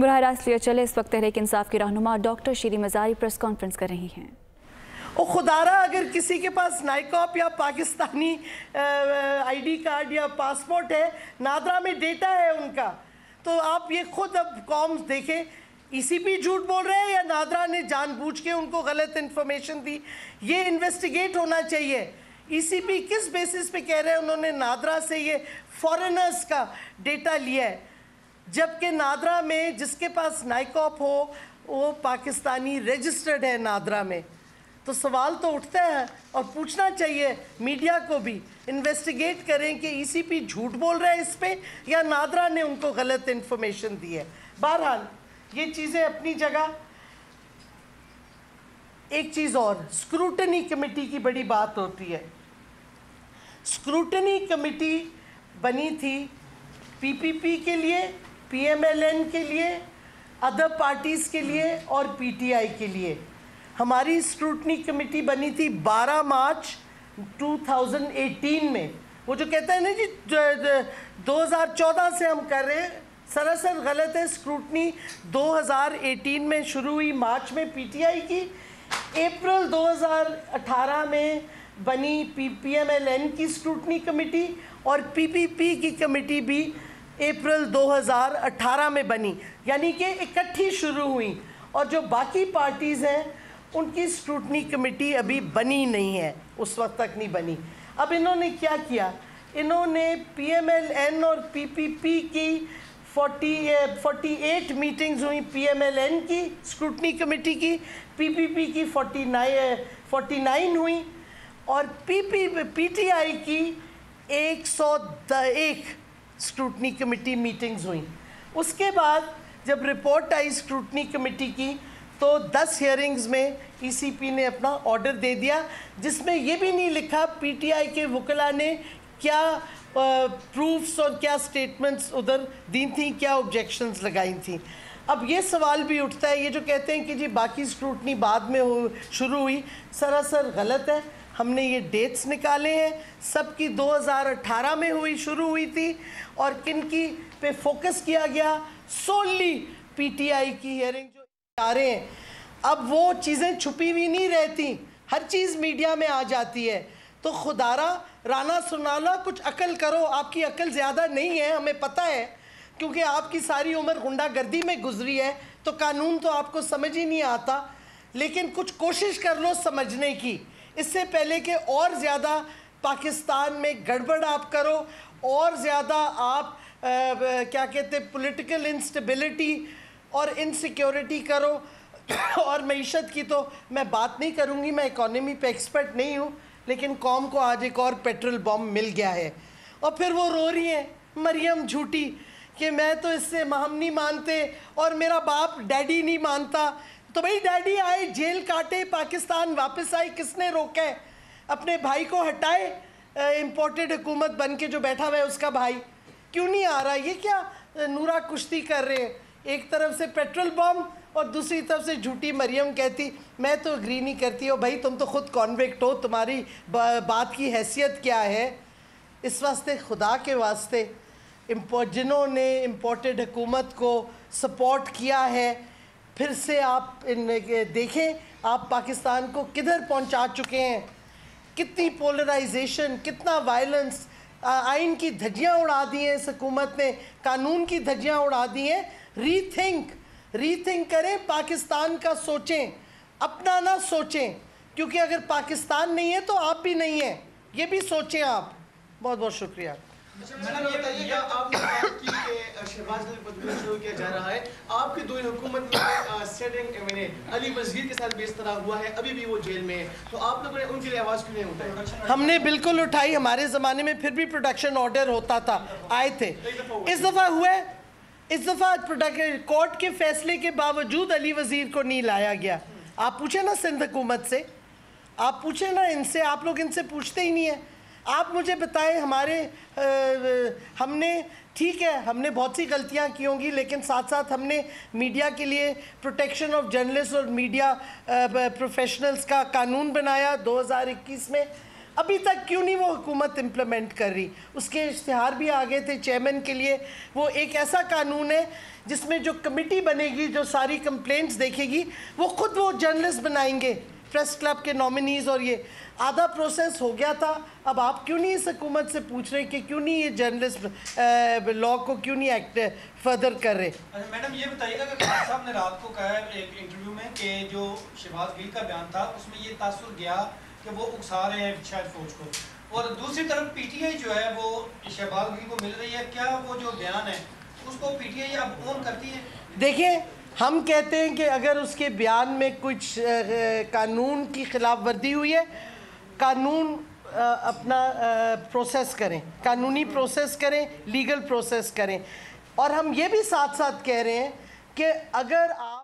बरह रास्त लिए चले इस वक्त तहरीक इंसाफ की रहनुमा doctor Shireen Mazari press conference कर रही हैं। और खुदारा, अगर किसी के पास नाइकॉप या पाकिस्तानी आईडी कार्ड या पासपोर्ट है, नादरा में डेटा है उनका तो आप ये खुद अब कॉम्स देखें, ईसीपी झूठ बोल रहे हैं या नादरा ने जानबूझ के उनको गलत इन्फॉर्मेशन दी? ये इन्वेस्टिगेट होना चाहिए। ईसीपी किस बेसिस पे कह रहे हैं? उन्होंने नादरा से ये फॉरेनर्स का डेटा लिया है। जबकि नादरा में जिसके पास नाइकॉप हो, वो पाकिस्तानी रजिस्टर्ड है नादरा में। तो सवाल तो उठता है और पूछना चाहिए मीडिया को भी। इन्वेस्टिगेट करें कि ईसीपी झूठ बोल रहा है इस पर या नादरा ने उनको गलत इन्फॉर्मेशन दी है। बहरहाल, ये चीज़ें अपनी जगह। एक चीज़ और स्क्रूटनी कमेटी की बड़ी बात होती है। स्क्रूटनी कमेटी बनी थी पीपीपी के लिए पीएमएलएन के लिए अदर पार्टीज़ के लिए और पीटीआई के लिए। हमारी स्क्रूटनी कमेटी बनी थी 12 मार्च 2018 में। वो जो कहते हैं ना जी 2014 से हम कर रहे हैं, सरासर गलत है स्क्रूटनी 2018 में शुरू हुई, मार्च में पीटीआई की। अप्रैल 2018 में बनी P P M L N की स्क्रूटनी कमेटी और पीपीपी की कमेटी भी अप्रैल 2018 में बनी, यानी कि इकट्ठी शुरू हुई। और जो बाकी पार्टीज़ हैं, उनकी स्क्रूटनी कमेटी अभी बनी नहीं है, उस वक्त तक नहीं बनी। अब इन्होंने क्या किया? इन्होंने पीएमएलएन और पीपीपी की 40 48 मीटिंग्स हुई पीएमएलएन की स्क्रूटनी कमेटी की पीपीपी की 49 49 हुई, और पीपी पीटीआई की 101 स्क्रूटनी कमेटी मीटिंग्स हुई। उसके बाद जब रिपोर्ट आई स्क्रूटनी कमेटी की तो 10 हियरिंग्स में ईसीपी ने अपना ऑर्डर दे दिया, जिसमें ये भी नहीं लिखा पीटीआई के वकला ने क्या प्रूफ्स और क्या स्टेटमेंट्स उधर दी थी, क्या ऑब्जेक्शंस लगाई थी। अब ये सवाल भी उठता है, ये जो कहते हैं कि जी बाकी स्क्रूटनी बाद में हो, शुरू हुई, सरासर गलत है। हमने ये डेट्स निकाले हैं। सबकी 2018 में हुई, शुरू हुई थी और किन की पे फोकस किया गया? सोली पीटीआई की हियरिंग जो आ रहे हैं। अब वो चीज़ें छुपी हुई नहीं रहती। हर चीज़ मीडिया में आ जाती है। तो खुदारा राना सुनाला, कुछ अकल करो। आपकी अकल ज़्यादा नहीं है, हमें पता है। क्योंकि आपकी सारी उम्र गुंडागर्दी में गुजरी है तो कानून तो आपको समझ ही नहीं आता। लेकिन कुछ कोशिश कर लो समझने की। इससे पहले कि और ज़्यादा पाकिस्तान में गड़बड़ आप करो और ज़्यादा आप आ, क्या कहते पॉलिटिकल इंस्टेबिलिटी और इनसिक्योरिटी करो। और मीशत की तो मैं बात नहीं करूँगी मैं इकोनॉमी पे एक्सपर्ट नहीं हूँ लेकिन कौम को आज एक और पेट्रोल बम मिल गया है। और फिर वो रो रही हैं मरियम झूठी कि मैं तो इससे हम नहीं मानते और मेरा बाप डैडी नहीं मानता तो भाई, डैडी आए, जेल काटे, पाकिस्तान वापस आए, किसने रोका है? अपने भाई को हटाए इम्पोर्टेड हुकूमत बन के जो बैठा हुआ है, उसका भाई। क्यों नहीं आ रहा? ये क्या नूरा कुश्ती कर रहे हैं? एक तरफ़ से पेट्रोल बम और दूसरी तरफ़ से झूठी मरियम कहती, मैं तो अग्री नहीं करती हो भाई, तुम तो खुद कॉन्वेक्ट हो, तुम्हारी बात की हैसियत क्या है? इस वास्ते, खुदा के वास्ते जिन्होंने इम्पोर्टेड हुकूमत को सपोर्ट किया है फिर से आप इन देखें, आप पाकिस्तान को किधर पहुँचा चुके हैं? कितनी पोलराइजेशन कितना वायलेंस आइन की धज्जियाँ उड़ा दी हैं इस हुकूमत ने, कानून की धज्जियाँ उड़ा दी हैं। रीथिंक रीथिंक करें, पाकिस्तान का सोचें, अपना ना सोचें, क्योंकि अगर पाकिस्तान नहीं है तो आप भी नहीं हैं। ये भी सोचें आप। बहुत बहुत शुक्रिया। है। तो हमने बिल्कुल उठाई, हमारे ज़माने में फिर भी प्रोडक्शन ऑर्डर होता था, आए थे। इस दफ़ा हुआ इस दफ़ा कोर्ट के फैसले के बावजूद अली वज़ीर को नहीं लाया गया। आप पूछे ना सिंध हुकूमत से, आप पूछे ना इनसे, आप लोग इनसे पूछते ही नहीं है। आप मुझे बताएँ हमारे आ, हमने ठीक है हमने बहुत सी गलतियाँ की होंगी लेकिन साथ साथ हमने मीडिया के लिए प्रोटेक्शन ऑफ़ जर्नलिस्ट और मीडिया प्रोफेशनल्स का कानून बनाया 2021 में। अभी तक क्यों नहीं वो हुकूमत इम्प्लीमेंट कर रही? उसके इश्तहार भी आ गए थे चेयरमैन के लिए। वो एक ऐसा कानून है जिसमें जो कमेटी बनेगी जो सारी कंप्लेंट्स देखेगी वो खुद वो जर्नलिस्ट बनाएँगे। प्रेस क्लब के नॉमिनीज और ये आधा प्रोसेस हो गया था। अब आप क्यों नहीं इस हुकूमत से पूछ रहे कि क्यों नहीं ये जर्नलिस्ट लॉ को क्यों नहीं एक्ट फर्दर कर रहे? अच्छा मैडम ये बताइएगा कि साहब ने रात को कहा एक इंटरव्यू में कि जो शहबाज गिल का बयान था उसमें ये तासुर गया कि वो उकसा रहे हैं शायद फौज को। और दूसरी तरफ़ पीटीआई जो है वो शहबाज गिल को मिल रही है। क्या वो जो बयान है उसको पीटीआई अब ऑन करती है? देखिए हम कहते हैं कि अगर उसके बयान में कुछ कानून की खिलाफ वर्दी हुई है, कानून अपना प्रोसेस करें। कानूनी प्रोसेस करें लीगल प्रोसेस करें। और हम ये भी साथ साथ कह रहे हैं कि अगर आप